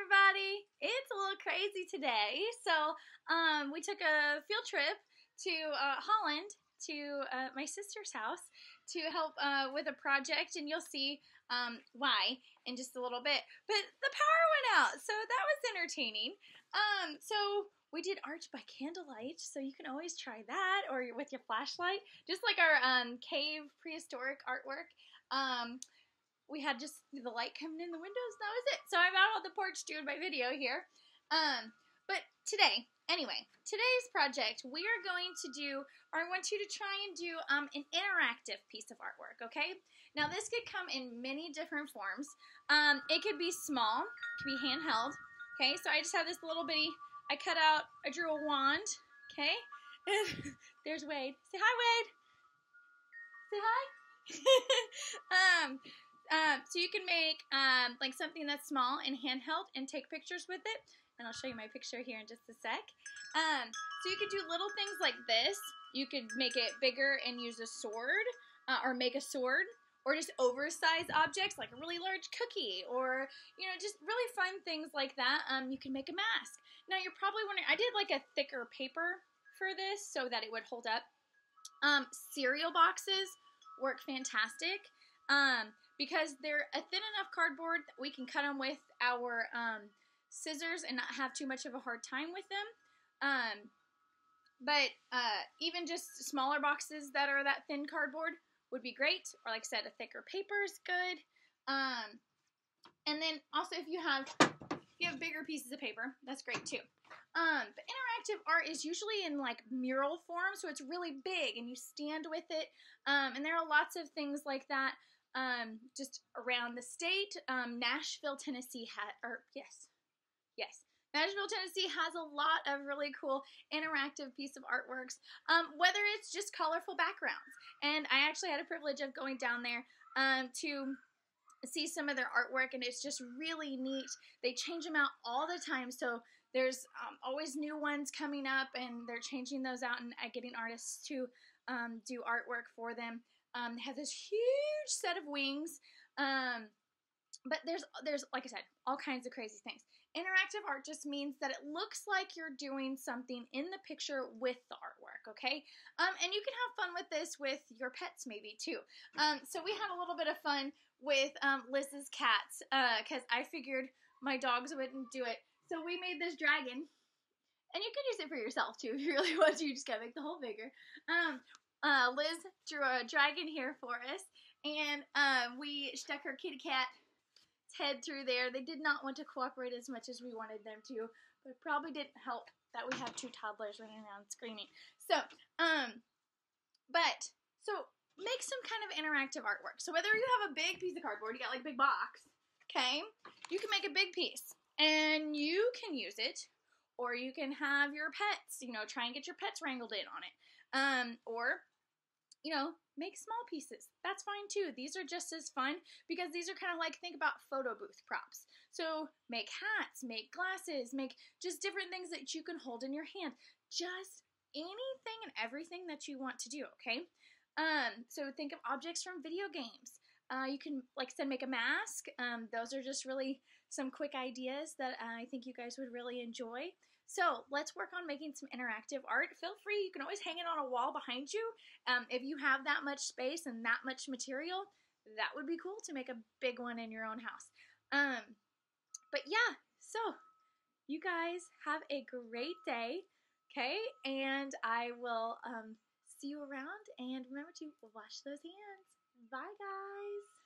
everybody. It's a little crazy today. So, um, we took a field trip to uh, Holland to uh, my sister's house to help uh, with a project, and you'll see um, why in just a little bit. But the power went out, so that was entertaining. Um, so we did art by candlelight, so you can always try that, or with your flashlight, just like our um, cave prehistoric artwork. We had just the light coming in the windows. That was it. So I'm out on the porch doing my video here. Um, but today, anyway, today's project, we are going to do, or I want you to try and do um, an interactive piece of artwork, okay? Now this could come in many different forms. Um, it could be small, it could be handheld, okay? So I just have this little bitty, I cut out, I drew a wand, okay? There's Wade. Say hi, Wade. Say hi. um, um, so you can make um, like something that's small and handheld and take pictures with it. And I'll show you my picture here in just a sec. Um, so you could do little things like this. You could make it bigger and use a sword uh, or make a sword or just oversized objects like a really large cookie or you know just really fun things like that um, you can make a mask now you're probably wondering i did like a thicker paper for this so that it would hold up um, cereal boxes work fantastic um, because they're a thin enough cardboard that we can cut them with our um, scissors and not have too much of a hard time with them. Um, but uh, even just smaller boxes that are that thin cardboard would be great. Or like I said, a thicker paper is good. Um, and then also if you have if you have bigger pieces of paper, that's great too. Um, but interactive art is usually in like mural form, so it's really big and you stand with it. Um, and there are lots of things like that um, just around the state. Um, Nashville, Tennessee had, or yes, yes. Nashville, Tennessee has a lot of really cool interactive piece of artworks, um, whether it's just colorful backgrounds. And I actually had a privilege of going down there um, to see some of their artwork, and it's just really neat. They change them out all the time, so there's um, always new ones coming up, and they're changing those out and uh, getting artists to um, do artwork for them. Um, have this huge set of wings. Um, but there's there's like I said, all kinds of crazy things. Interactive art just means that it looks like you're doing something in the picture with the artwork, okay? Um, and you can have fun with this with your pets maybe too. Um, so we had a little bit of fun with um, Liz's cats because uh, I figured my dogs wouldn't do it. So we made this dragon, and you can use it for yourself too if you really want to. You just gotta make the whole bigger. Um, uh, Liz drew a dragon here for us, and um, we stuck her kitty cat head through there. They did not want to cooperate as much as we wanted them to, but it probably didn't help that we have two toddlers running around screaming. So, um, but, so make some kind of interactive artwork. So whether you have a big piece of cardboard, you got like a big box, okay, you can make a big piece and you can use it or you can have your pets, you know, try and get your pets wrangled in on it. Um, or you know, make small pieces. That's fine too. These are just as fun because these are kind of like think about photo booth props. So make hats, make glasses, make just different things that you can hold in your hand. Just anything and everything that you want to do, okay? Um, so think of objects from video games. Uh, you can, like I said, make a mask. Um, those are just really some quick ideas that I think you guys would really enjoy. So let's work on making some interactive art. Feel free, you can always hang it on a wall behind you. Um, if you have that much space and that much material, that would be cool to make a big one in your own house. Um, but yeah, so you guys have a great day, okay? And I will um, see you around. And remember to wash those hands. Bye, guys.